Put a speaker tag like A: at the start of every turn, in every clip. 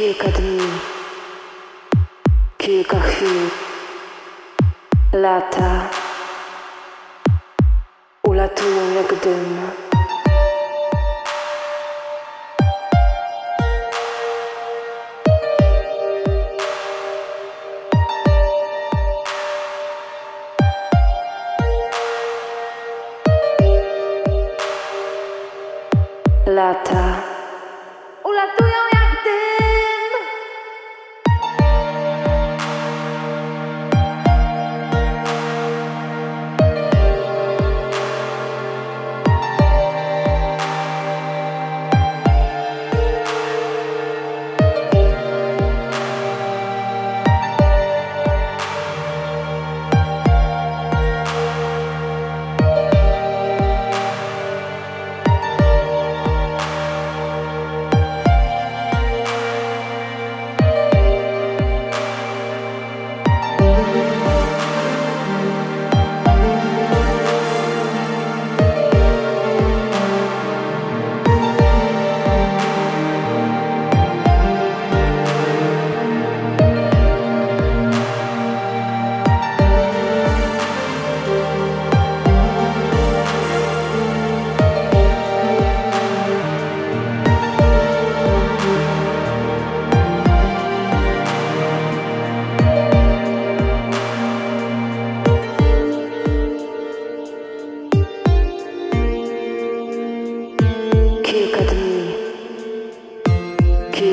A: Kilka dni, kilka chwil, lata. Ulatują jak dym. Lata. Ulatują jak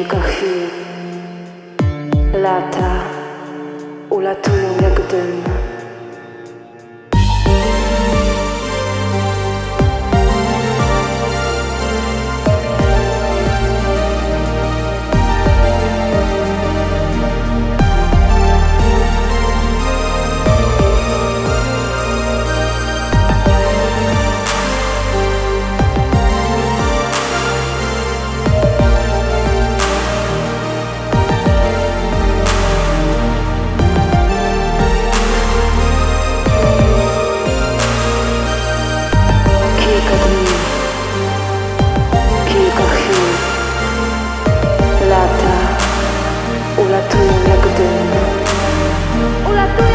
A: kilka chwil, lata ulatują jak dym. Ulatu, tu, ula kutu